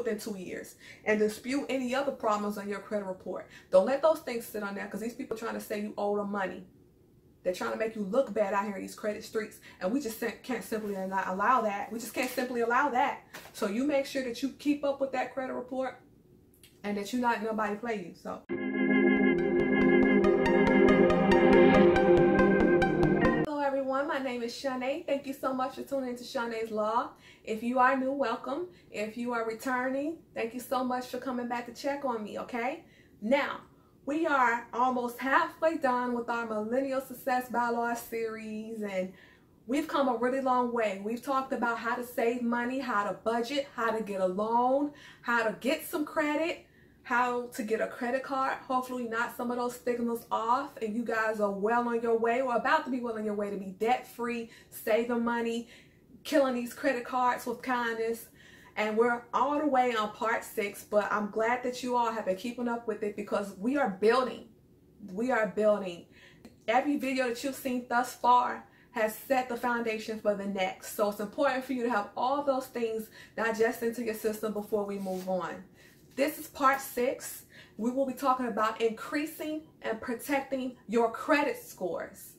within two years and dispute any other problems on your credit report. Don't let those things sit on there because these people trying to say you owe them money. They're trying to make you look bad out here in these credit streets. And we just can't simply allow that. We just can't simply allow that. So you make sure that you keep up with that credit report and that you're not nobody play you. So. Name is Shonae. Thank you so much for tuning into Shonae's Law. If you are new, welcome. If you are returning, thank you so much for coming back to check on me, okay? Now, we are almost halfway done with our Millennial Success Bylaw series and we've come a really long way. We've talked about how to save money, how to budget, how to get a loan, how to get some credit, how to get a credit card. Hopefully not some of those stigmas off and you guys are well on your way or about to be well on your way to be debt free, saving money, killing these credit cards with kindness. And we're all the way on part six, but I'm glad that you all have been keeping up with it because we are building. We are building. Every video that you've seen thus far has set the foundation for the next. So it's important for you to have all those things digest into your system before we move on. This is part six. We will be talking about increasing and protecting your credit scores.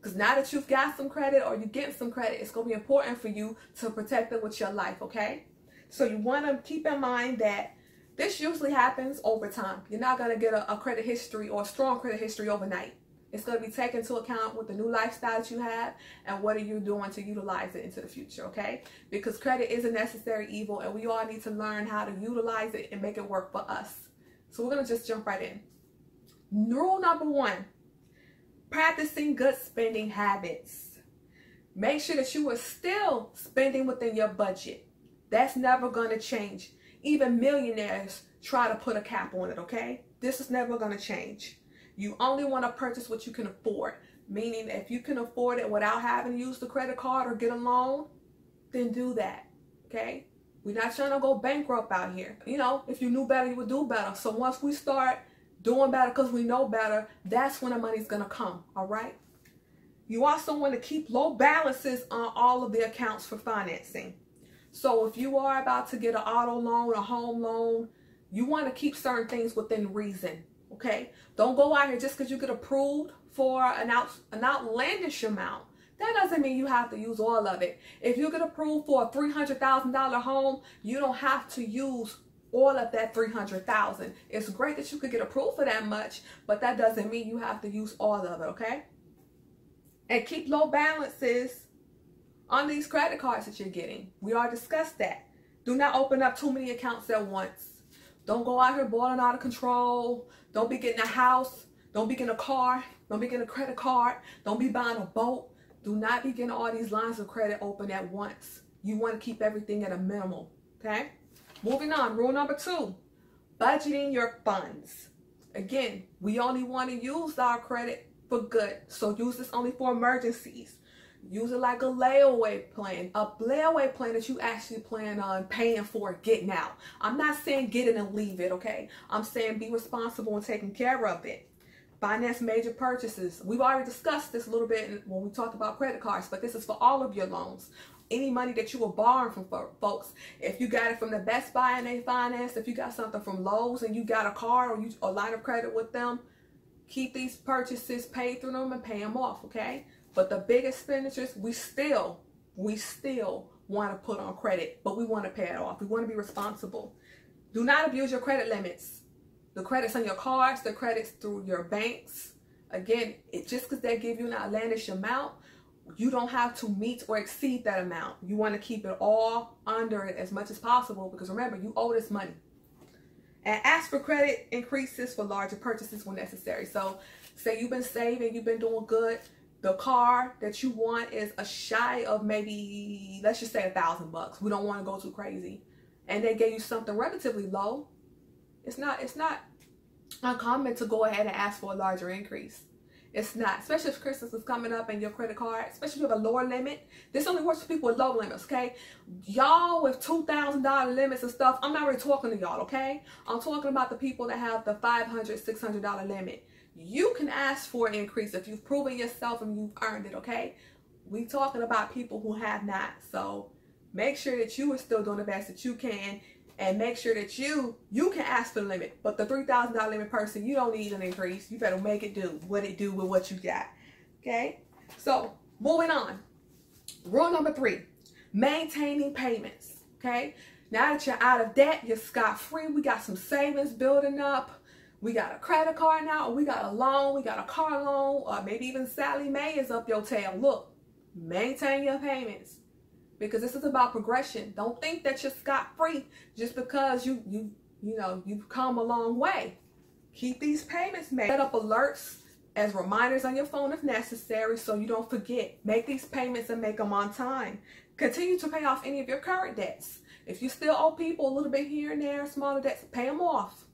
Because now that you've got some credit or you're getting some credit, it's going to be important for you to protect it with your life, okay? So you want to keep in mind that this usually happens over time. You're not going to get a, a credit history or a strong credit history overnight. It's going to be taken into account with the new lifestyle that you have and what are you doing to utilize it into the future, okay? Because credit is a necessary evil and we all need to learn how to utilize it and make it work for us. So we're going to just jump right in. Rule number one, practicing good spending habits. Make sure that you are still spending within your budget. That's never going to change. Even millionaires try to put a cap on it, okay? This is never going to change. You only want to purchase what you can afford. Meaning if you can afford it without having to use the credit card or get a loan, then do that. Okay? We're not trying to go bankrupt out here. You know, if you knew better, you would do better. So once we start doing better because we know better, that's when the money's going to come. All right? You also want to keep low balances on all of the accounts for financing. So if you are about to get an auto loan, a home loan, you want to keep certain things within reason. Okay, don't go out here just because you get approved for an, out, an outlandish amount. That doesn't mean you have to use all of it. If you get approved for a $300,000 home, you don't have to use all of that 300,000. It's great that you could get approved for that much, but that doesn't mean you have to use all of it, okay? And keep low balances on these credit cards that you're getting. We already discussed that. Do not open up too many accounts at once. Don't go out here boiling out of control. Don't be getting a house. Don't be getting a car. Don't be getting a credit card. Don't be buying a boat. Do not be getting all these lines of credit open at once. You want to keep everything at a minimal. Okay? Moving on. Rule number two. Budgeting your funds. Again, we only want to use our credit for good. So use this only for emergencies. Use it like a layaway plan, a layaway plan that you actually plan on paying for getting out. I'm not saying get it and leave it, okay? I'm saying be responsible and taking care of it. Finance major purchases. We've already discussed this a little bit when we talked about credit cards, but this is for all of your loans. Any money that you were borrowing from folks, if you got it from the Best Buy and they financed, if you got something from Lowe's and you got a car or you a line of credit with them, keep these purchases paid through them and pay them off, okay? But the big expenditures, we still, we still want to put on credit, but we want to pay it off. We want to be responsible. Do not abuse your credit limits. The credits on your cards, the credits through your banks. Again, it just because they give you an outlandish amount, you don't have to meet or exceed that amount. You want to keep it all under it as much as possible because remember, you owe this money. And ask for credit increases for larger purchases when necessary. So say you've been saving, you've been doing good, the car that you want is a shy of maybe let's just say a thousand bucks. We don't want to go too crazy. And they gave you something relatively low. It's not it's not uncommon to go ahead and ask for a larger increase it's not especially if christmas is coming up and your credit card especially if you have a lower limit this only works for people with low limits okay y'all with two thousand dollar limits and stuff i'm not really talking to y'all okay i'm talking about the people that have the $500, 600 dollar limit you can ask for an increase if you've proven yourself and you've earned it, okay? We talking about people who have not. So make sure that you are still doing the best that you can. And make sure that you you can ask for the limit. But the three thousand dollar limit person, you don't need an increase. You better make it do what it do with what you got. Okay. So moving on. Rule number three: maintaining payments. Okay. Now that you're out of debt, you're scot free. We got some savings building up. We got a credit card now, or we got a loan, we got a car loan, or maybe even Sallie Mae is up your tail. Look, maintain your payments because this is about progression. Don't think that you're scot free just because you you you know you've come a long way. Keep these payments made. Set up alerts as reminders on your phone if necessary so you don't forget. Make these payments and make them on time. Continue to pay off any of your current debts. If you still owe people a little bit here and there, smaller debts, pay them off.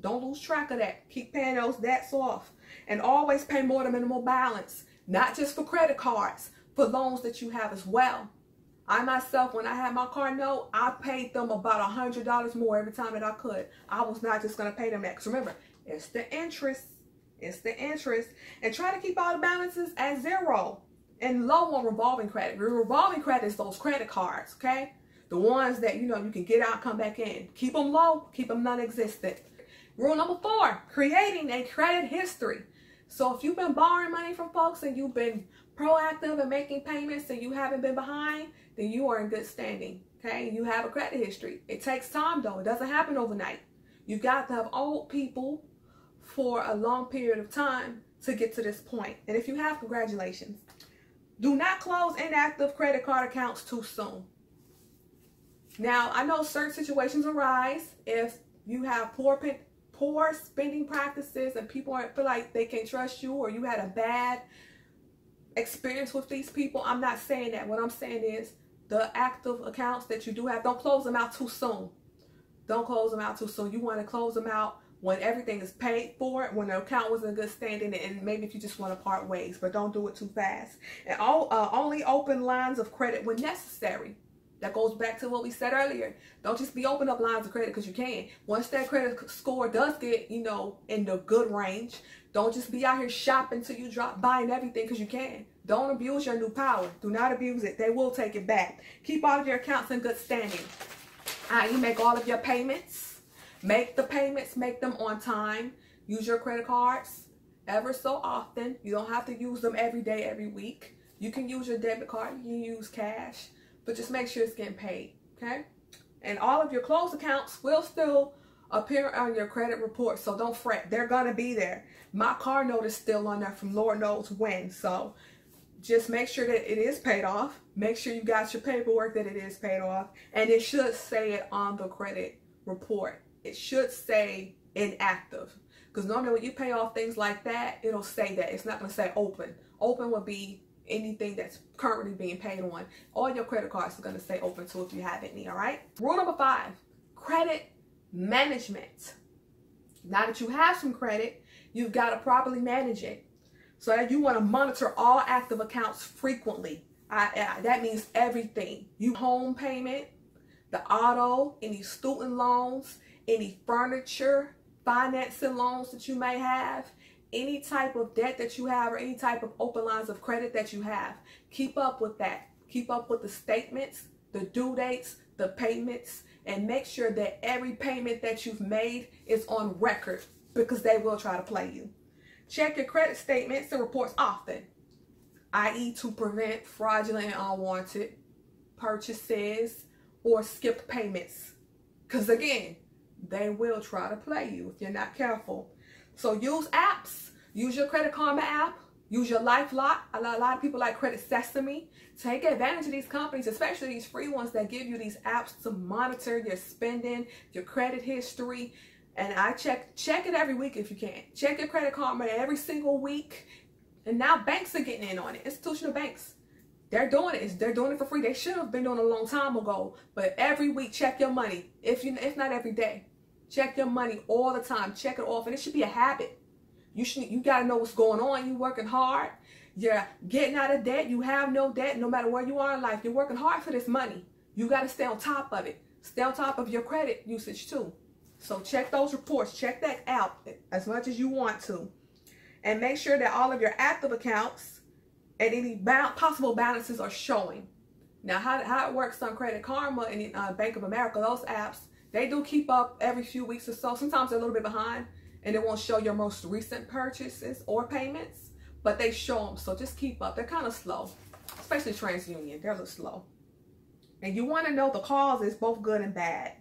Don't lose track of that. Keep paying those debts off. And always pay more than minimal balance. Not just for credit cards, for loans that you have as well. I myself, when I had my car note, I paid them about a $100 more every time that I could. I was not just going to pay them that. Because remember, it's the interest. It's the interest. And try to keep all the balances at zero and low on revolving credit. revolving credit is those credit cards, okay? The ones that, you know, you can get out come back in. Keep them low. Keep them non-existent. Rule number four, creating a credit history. So if you've been borrowing money from folks and you've been proactive in making payments and you haven't been behind, then you are in good standing. Okay, you have a credit history. It takes time though. It doesn't happen overnight. You've got to have old people for a long period of time to get to this point. And if you have, congratulations. Do not close inactive credit card accounts too soon. Now, I know certain situations arise if you have poor poor spending practices and people feel like they can trust you or you had a bad experience with these people. I'm not saying that. What I'm saying is the active accounts that you do have, don't close them out too soon. Don't close them out too soon. You want to close them out when everything is paid for, when the account was in good standing, and maybe if you just want to part ways, but don't do it too fast. And all, uh, only open lines of credit when necessary. That goes back to what we said earlier. Don't just be open up lines of credit because you can. Once that credit score does get, you know, in the good range, don't just be out here shopping till you drop buying everything because you can. Don't abuse your new power. Do not abuse it. They will take it back. Keep all of your accounts in good standing. Right, you make all of your payments. Make the payments, make them on time. Use your credit cards ever so often. You don't have to use them every day, every week. You can use your debit card. You can use cash but just make sure it's getting paid, okay? And all of your closed accounts will still appear on your credit report, so don't fret. They're going to be there. My car note is still on there from Lord knows when, so just make sure that it is paid off. Make sure you got your paperwork that it is paid off, and it should say it on the credit report. It should say inactive. Because normally when you pay off things like that, it'll say that. It's not going to say open. Open would be anything that's currently being paid on. All your credit cards are going to stay open too if you have any, all right? Rule number five, credit management. Now that you have some credit, you've got to properly manage it. So that you want to monitor all active accounts frequently. I, I, that means everything. You home payment, the auto, any student loans, any furniture, financing loans that you may have, any type of debt that you have or any type of open lines of credit that you have. Keep up with that. Keep up with the statements, the due dates, the payments, and make sure that every payment that you've made is on record because they will try to play you. Check your credit statements and reports often, i.e., to prevent fraudulent and unwanted purchases or skipped payments. Because again, they will try to play you if you're not careful. So use apps. Use your Credit Karma app. Use your LifeLock. A lot, a lot of people like Credit Sesame. Take advantage of these companies, especially these free ones that give you these apps to monitor your spending, your credit history. And I check check it every week if you can. Check your Credit Karma every single week. And now banks are getting in on it. Institutional banks. They're doing it. They're doing it for free. They should have been doing it a long time ago. But every week, check your money. If you, if not every day. Check your money all the time. Check it off. And it should be a habit. You should you gotta know what's going on. You're working hard. You're getting out of debt. You have no debt no matter where you are in life. You're working hard for this money. You gotta stay on top of it. Stay on top of your credit usage too. So check those reports. Check that out as much as you want to. And make sure that all of your active accounts and any possible balances are showing. Now, how, how it works on Credit Karma and uh, Bank of America, those apps, They do keep up every few weeks or so. Sometimes they're a little bit behind and it won't show your most recent purchases or payments, but they show them. So just keep up. They're kind of slow, especially TransUnion. They're a little slow. And you want to know the cause is both good and bad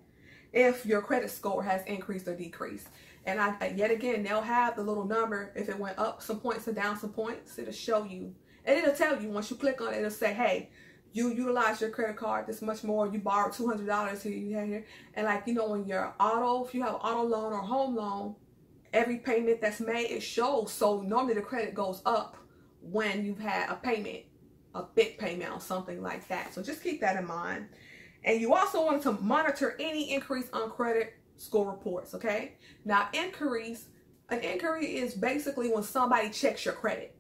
if your credit score has increased or decreased. And I, yet again, they'll have the little number. If it went up some points or down some points, it'll show you. And it'll tell you once you click on it, it'll say, hey, you utilize your credit card this much more. You borrowed $200 here, you here. And like, you know, when your auto, if you have auto loan or home loan, every payment that's made, it shows. So normally the credit goes up when you've had a payment, a big payment or something like that. So just keep that in mind. And you also want to monitor any increase on credit score reports, okay? Now, inquiries, an inquiry is basically when somebody checks your credit.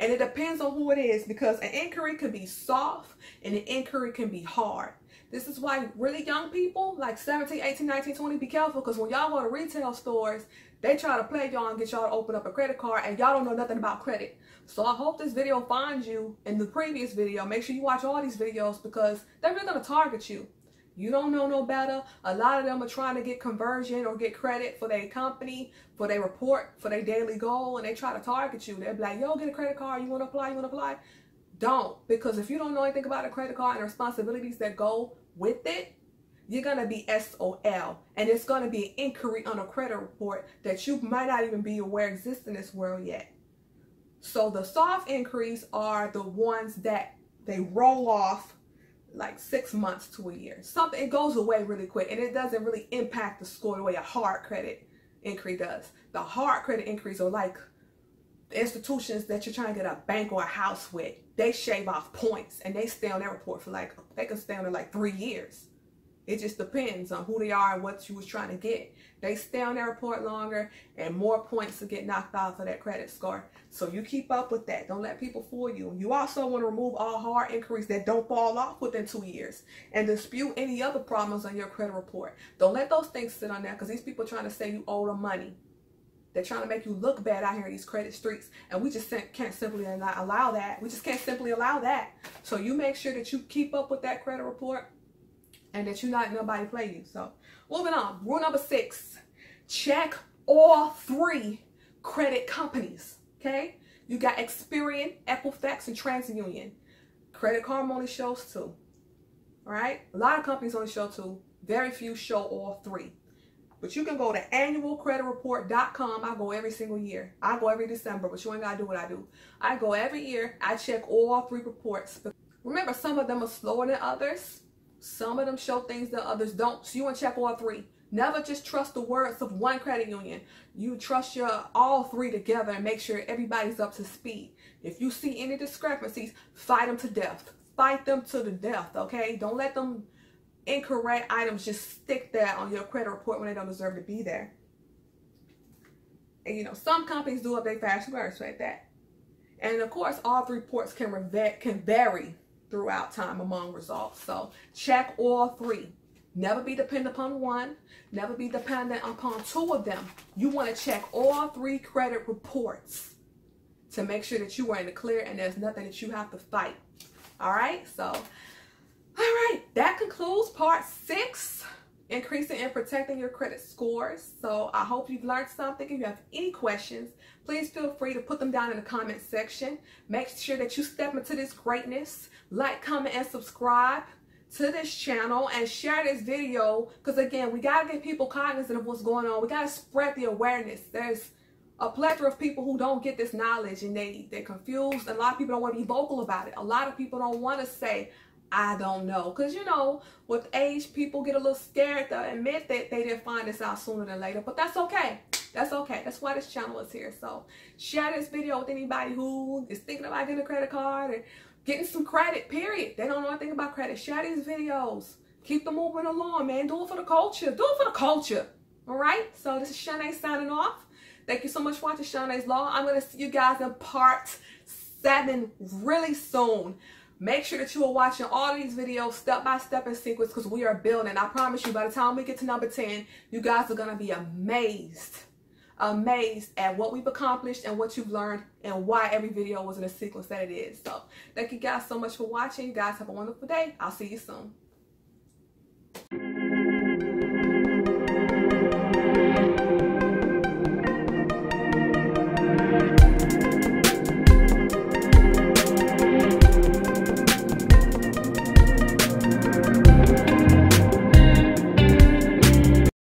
And it depends on who it is because an inquiry can be soft and an inquiry can be hard. This is why really young people, like 17, 18, 19, 20, be careful because when y'all go to retail stores, they try to play y'all and get y'all to open up a credit card and y'all don't know nothing about credit. So I hope this video finds you in the previous video. Make sure you watch all these videos because they're really going to target you. You don't know no better. A lot of them are trying to get conversion or get credit for their company, for their report, for their daily goal, and they try to target you. They're like, yo, get a credit card. You want to apply? You want to apply? Don't. Because if you don't know anything about a credit card and responsibilities that go with it, you're going to be SOL. And it's going to be an inquiry on a credit report that you might not even be aware exists in this world yet. So the soft inquiries are the ones that they roll off like six months to a year. Something it goes away really quick and it doesn't really impact the score the way a hard credit increase does. The hard credit increase are like the institutions that you're trying to get a bank or a house with. They shave off points and they stay on that report for like they can stay on it like three years. It just depends on who they are and what you was trying to get. They stay on their report longer and more points to get knocked off of that credit score. So you keep up with that. Don't let people fool you. You also want to remove all hard inquiries that don't fall off within two years and dispute any other problems on your credit report. Don't let those things sit on there because these people trying to say you owe them money. They're trying to make you look bad out here in these credit streets. And we just can't simply allow that. We just can't simply allow that. So you make sure that you keep up with that credit report and that you not nobody play you. So moving on. Rule number six, check all three credit companies. Okay? You got Experian, Equifax, and TransUnion. Credit Karma only shows two. All right? A lot of companies only show two. Very few show all three. But you can go to annualcreditreport.com. I go every single year. I go every December, but you ain't got to do what I do. I go every year. I check all three reports. Remember, some of them are slower than others. Some of them show things that others don't. So you want to check all three. Never just trust the words of one credit union. You trust your all three together and make sure everybody's up to speed. If you see any discrepancies, fight them to death. Fight them to the death, okay? Don't let them incorrect items just stick there on your credit report when they don't deserve to be there. And you know, some companies do update fast and respect that. And of course, all three reports can, can vary throughout time among results. So check all three. Never be dependent upon one. Never be dependent upon two of them. You want to check all three credit reports to make sure that you are in the clear and there's nothing that you have to fight. All right. So, all right. That concludes part six increasing and protecting your credit scores. So I hope you've learned something. If you have any questions, please feel free to put them down in the comment section. Make sure that you step into this greatness. Like, comment, and subscribe to this channel and share this video because again we got to get people cognizant of what's going on we got to spread the awareness there's a plethora of people who don't get this knowledge and they they're confused a lot of people don't want to be vocal about it a lot of people don't want to say I don't know. Because, you know, with age, people get a little scared to admit that they didn't find this out sooner than later. But that's okay. That's okay. That's why this channel is here. So share this video with anybody who is thinking about getting a credit card or getting some credit, period. They don't know anything about credit. Share these videos. Keep the movement along, man. Do it for the culture. Do it for the culture. All right? So this is Shonae signing off. Thank you so much for watching Shonae's Law. I'm going to see you guys in part seven really soon. Make sure that you are watching all these videos step by step in sequence because we are building. I promise you, by the time we get to number 10, you guys are going to be amazed. Amazed at what we've accomplished and what you've learned and why every video was in a sequence that it is. So, thank you guys so much for watching. You guys have a wonderful day. I'll see you soon.